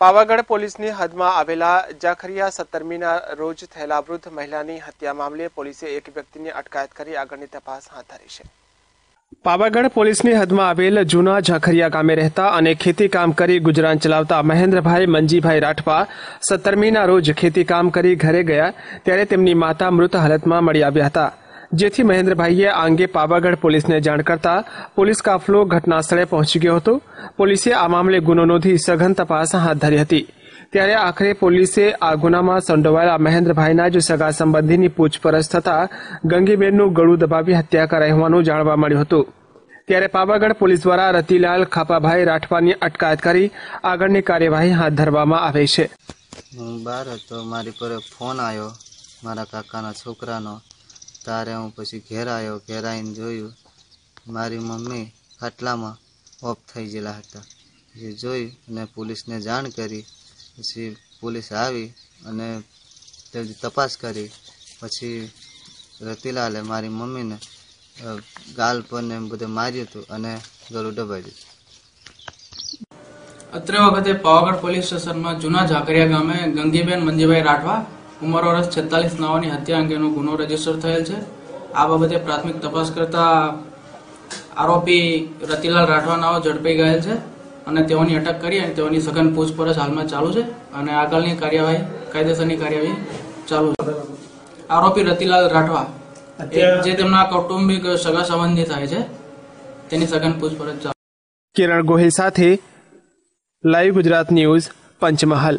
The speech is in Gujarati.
પાવાગઢ પોલીસની હદમાં આવેલા જાખરિયા સત્તરમીના રોજ થયેલા વૃદ્ધ મહિલાની હત્યા મામલે પોલીસે એક વ્યક્તિની અટકાયત કરી આગળની તપાસ હાથ ધરી છે. પાવાગઢ પોલીસની હદમાં આવેલ જૂના ઝાખરિયા ગામે રહેતા અને ખેતી કામ કરી ગુજરાન ચલાવતા મહેન્દ્રભાઈ મંજીભાઈ રાઠવા સત્તરમીના રોજ ખેતી કામ કરી ઘરે ગયા, ત્યારે તેમની માતા મૃત હાલતમાં મળી આવ્યા હતા. જેથી મહેન્દ્રભાઈએ આ અંગે પાવાગઢ પોલીસને જાણ કરતા પોલીસ કાફલો ઘટના સ્થળે પહોંચી ગયો હતો. પોલીસે આ મામલે ગુનો નોંધી સઘન તપાસ હાથ ધરી હતી. ત્યારે આખરે પોલીસે આ ગુનામાં સંડોવાયેલા મહેન્દ્રભાઈના જ સગા સંબંધીની પૂછપરછ થતા ગંગીબેનનું ગળું દબાવી હત્યા કરાઈ હોવાનું જાણવા મળ્યું હતું. ત્યારે પાવાગઢ પોલીસ દ્વારા રતિલાલ ખાપાભાઈ રાઠવાની અટકાયત કરી આગળની કાર્યવાહી હાથ ધરવામાં આવે છે. હું હતો. મારી પર ફોન આવ્યો. મારા કાકાના છોકરાનો. તારે હું પછી ઘેર આવ્યો ઘેર આવીને જોયું. મારી મમ્મી ખાટલામાં ઓફ થઈ ગયેલા હતા. જે જોઈ અને પોલીસને જાણ કરી. પછી પોલીસ આવી અને તપાસ કરી. પછી રતિલાલે મારી મમ્મીને ગાલ પર ને બધે માર્યું હતું અને ગળું દબાઈ દીધું. અત્રે વખતે પાવાગઢ પોલીસ સ્ટેશનમાં જૂના ઝાકરિયા ગામે ગંગીબેન મંજીભાઈ રાઠવા ઉંમર વર્ષ છેતાલીસ નાવાની હત્યા અંગેનો ગુનો રજિસ્ટર થયેલ છે. આ બાબતે પ્રાથમિક તપાસ કરતા આરોપી રતિલાલ રાઠવા નાઓ ઝડપાઈ ગયેલ છે અને તેઓની અટક કરી અને તેઓની સઘન પૂછપરછ હાલમાં ચાલુ છે અને આગળની કાર્યવાહી કાયદેસરની કાર્યવાહી ચાલુ છે. આરોપી રતિલાલ રાઠવા જે તેમના કૌટુંબિક સગા સંબંધી થાય છે તેની સઘન પૂછપરછ ચાલુ કિરણ ગોહિલ સાથે લાઈવ ગુજરાત ન્યૂઝ પંચમહાલ.